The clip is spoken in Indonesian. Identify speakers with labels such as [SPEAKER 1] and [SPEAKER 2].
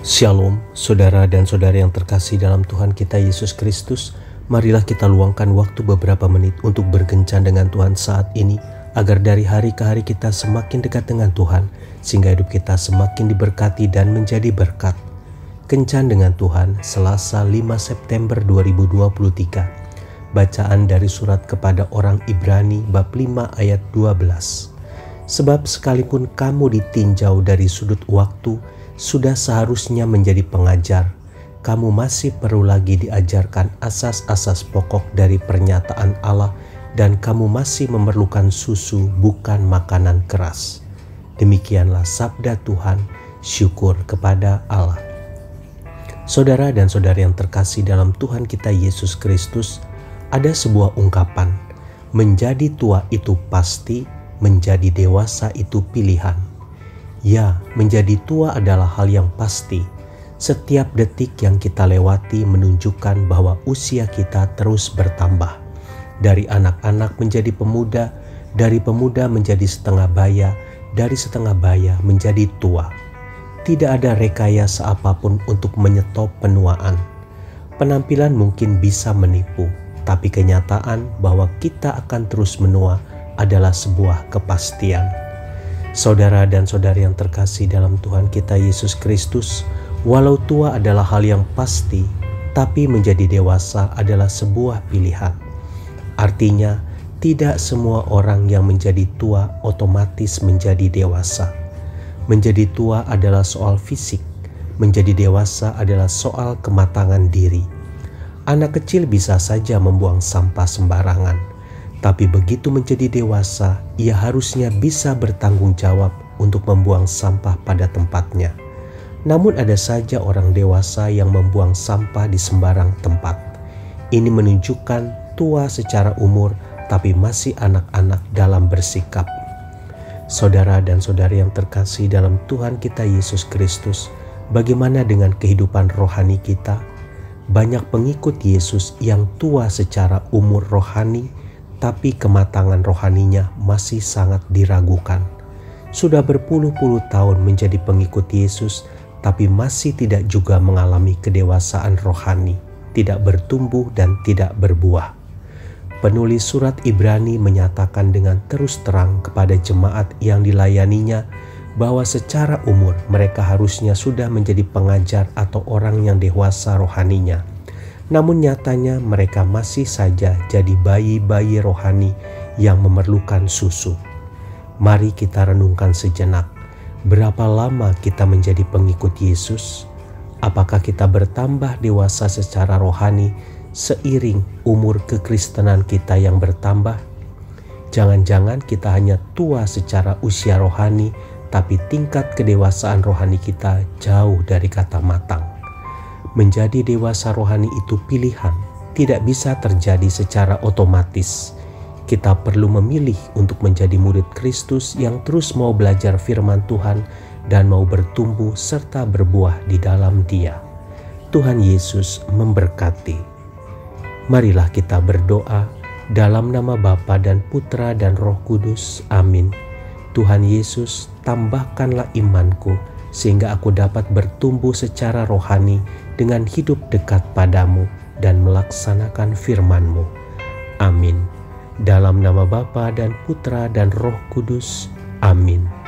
[SPEAKER 1] Shalom, saudara dan saudari yang terkasih dalam Tuhan kita Yesus Kristus. Marilah kita luangkan waktu beberapa menit untuk berkencan dengan Tuhan saat ini, agar dari hari ke hari kita semakin dekat dengan Tuhan, sehingga hidup kita semakin diberkati dan menjadi berkat. Kencan dengan Tuhan, Selasa 5 September 2023. Bacaan dari surat kepada orang Ibrani bab 5 ayat 12. Sebab sekalipun kamu ditinjau dari sudut waktu, sudah seharusnya menjadi pengajar, kamu masih perlu lagi diajarkan asas-asas pokok dari pernyataan Allah dan kamu masih memerlukan susu bukan makanan keras. Demikianlah sabda Tuhan, syukur kepada Allah. Saudara dan saudari yang terkasih dalam Tuhan kita Yesus Kristus, ada sebuah ungkapan, menjadi tua itu pasti, menjadi dewasa itu pilihan. Ya, menjadi tua adalah hal yang pasti. Setiap detik yang kita lewati menunjukkan bahwa usia kita terus bertambah. Dari anak-anak menjadi pemuda, dari pemuda menjadi setengah baya, dari setengah baya menjadi tua. Tidak ada rekayasa apa pun untuk menyetop penuaan. Penampilan mungkin bisa menipu, tapi kenyataan bahwa kita akan terus menua adalah sebuah kepastian. Saudara dan saudari yang terkasih dalam Tuhan kita Yesus Kristus, walau tua adalah hal yang pasti, tapi menjadi dewasa adalah sebuah pilihan. Artinya, tidak semua orang yang menjadi tua otomatis menjadi dewasa. Menjadi tua adalah soal fisik, menjadi dewasa adalah soal kematangan diri. Anak kecil bisa saja membuang sampah sembarangan, tapi begitu menjadi dewasa, ia harusnya bisa bertanggung jawab untuk membuang sampah pada tempatnya. Namun ada saja orang dewasa yang membuang sampah di sembarang tempat. Ini menunjukkan tua secara umur tapi masih anak-anak dalam bersikap. Saudara dan saudari yang terkasih dalam Tuhan kita Yesus Kristus, bagaimana dengan kehidupan rohani kita? Banyak pengikut Yesus yang tua secara umur rohani, tapi kematangan rohaninya masih sangat diragukan. Sudah berpuluh-puluh tahun menjadi pengikut Yesus, tapi masih tidak juga mengalami kedewasaan rohani, tidak bertumbuh dan tidak berbuah. Penulis surat Ibrani menyatakan dengan terus terang kepada jemaat yang dilayaninya bahwa secara umur mereka harusnya sudah menjadi pengajar atau orang yang dewasa rohaninya namun nyatanya mereka masih saja jadi bayi-bayi rohani yang memerlukan susu. Mari kita renungkan sejenak, berapa lama kita menjadi pengikut Yesus? Apakah kita bertambah dewasa secara rohani seiring umur kekristenan kita yang bertambah? Jangan-jangan kita hanya tua secara usia rohani, tapi tingkat kedewasaan rohani kita jauh dari kata matang. Menjadi dewasa rohani itu pilihan, tidak bisa terjadi secara otomatis. Kita perlu memilih untuk menjadi murid Kristus yang terus mau belajar firman Tuhan dan mau bertumbuh serta berbuah di dalam Dia. Tuhan Yesus memberkati. Marilah kita berdoa dalam nama Bapa dan Putra dan Roh Kudus. Amin. Tuhan Yesus, tambahkanlah imanku sehingga aku dapat bertumbuh secara rohani dengan hidup dekat padamu dan melaksanakan firman-Mu. Amin. Dalam nama Bapa dan Putra dan Roh Kudus. Amin.